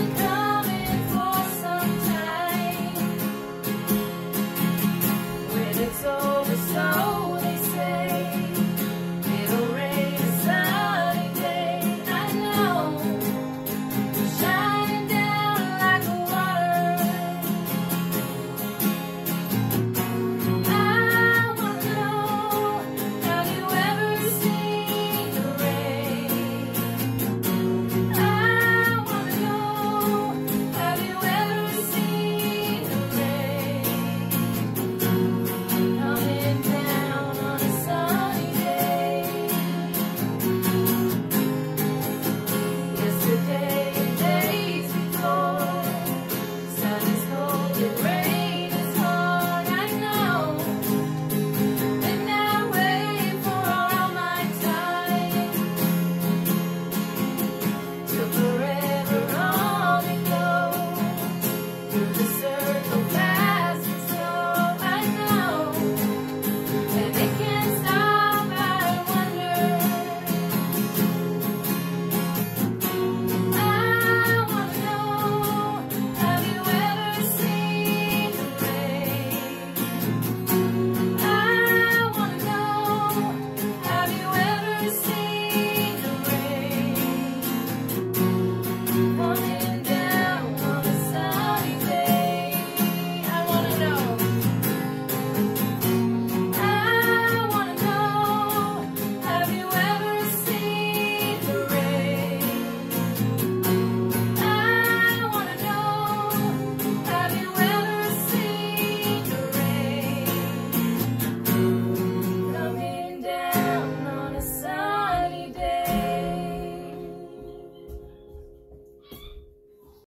you.